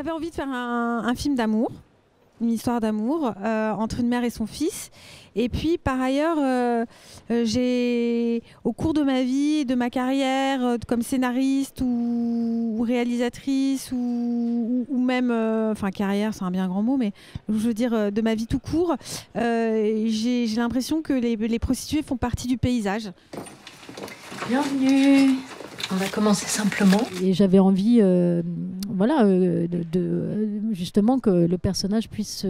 j'avais envie de faire un, un film d'amour, une histoire d'amour euh, entre une mère et son fils. Et puis par ailleurs, euh, euh, j'ai au cours de ma vie, de ma carrière, euh, comme scénariste ou, ou réalisatrice ou, ou- ou même, euh, enfin carrière, c'est un bien grand mot, mais je veux dire euh, de ma vie tout court, euh, j'ai j'ai l'impression que les, les prostituées font partie du paysage. Bienvenue. On va commencer simplement. Et j'avais envie, euh, voilà, euh, euh, justement que le personnage puisse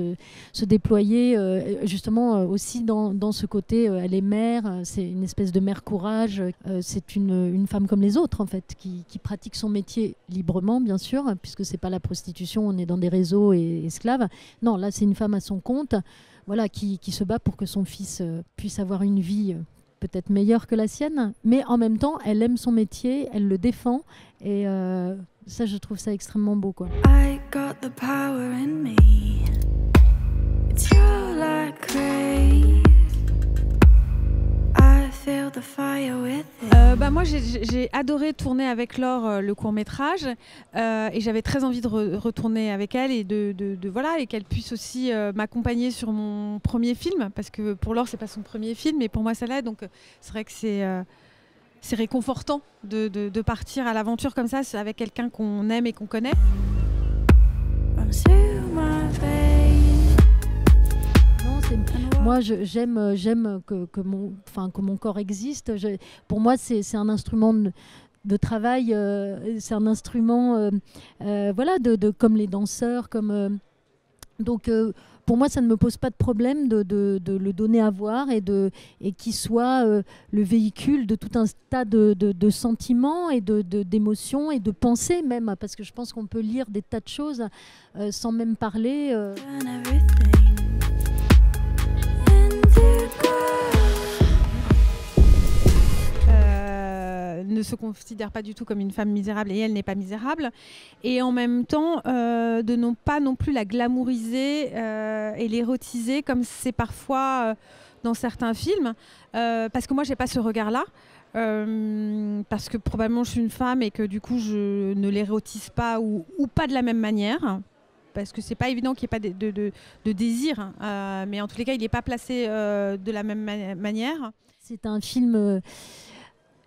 se, déployer, euh, justement aussi dans, ce côté, elle est mère, c'est une espèce de mère courage, c'est une, femme comme les autres en fait, qui, pratique son métier librement, bien sûr, puisque c'est pas la prostitution, on est dans des réseaux et esclaves. Non, là c'est une femme à son compte, voilà, qui, se bat pour que son fils puisse avoir une vie. peut-être meilleure que la sienne, mais en même temps, elle aime son métier, elle le défend, et ça, je trouve ça extrêmement beau, quoi. I got the power in me. It's you like crave. I feel the fire with it. Euh, bah, moi, j'ai- adoré tourner avec Laure euh, le court métrage euh, et j'avais très envie de re- retourner avec elle et de, de- de- voilà et qu'elle puisse aussi euh, m'accompagner sur mon premier film parce que pour Laure c'est pas son premier film mais pour moi ça l'est donc c'est vrai que c'est euh, c'est réconfortant de, de- de partir à l'aventure comme ça avec quelqu'un qu'on aime et qu'on connaît. Moi, j'aime, euh, j'aime que, que mon, enfin, que mon corps existe. Je- pour moi, c'est c'est un instrument de, de travail. euh, c'est un instrument, euh, euh, voilà, de, de- comme les danseurs, comme. Donc, euh, pour moi, ça ne me pose pas de problème de, le donner à voir et, de, et qu'il soit euh, le véhicule de tout un tas de, de- sentiments et d'émotions et de pensées même, parce que je pense qu'on peut lire des tas de choses euh, sans même parler. Ne se considère pas du tout comme une femme misérable et elle n'est pas misérable. Et en même temps, euh, de non pas non plus la glamouriser euh, et l'érotiser comme c'est parfois euh, dans certains films. Parce que moi, j'ai pas ce regard-là. Parce que probablement je suis une femme et que du coup je ne l'érotise pas ou, ou pas de la même manière parce que c'est pas évident qu'il n'y ait pas de, de- désir mais en tous les cas il n'est pas placé de la même ma- manière C'est un film,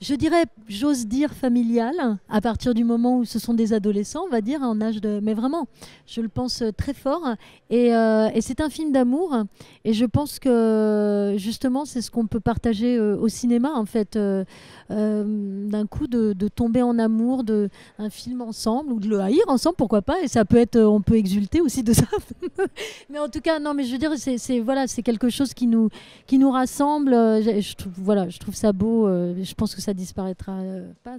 je dirais, j'ose dire familial, à partir du moment où ce sont des adolescents, on va dire, en âge de... Mais vraiment, je le pense euh, très fort. Et, euh, et c'est un film d'amour. Et je pense que, justement, c'est ce qu'on peut partager euh, au cinéma, en fait. D'un coup, de, de tomber en amour de un film ensemble, ou de le haïr ensemble, pourquoi pas. Et ça peut être... On peut exulter aussi de ça. mais en tout cas, non, mais je veux dire, c'est voilà, quelque chose qui nous qui nous rassemble. Je, je voilà, je trouve ça beau. je pense que ça disparaîtra euh, pas.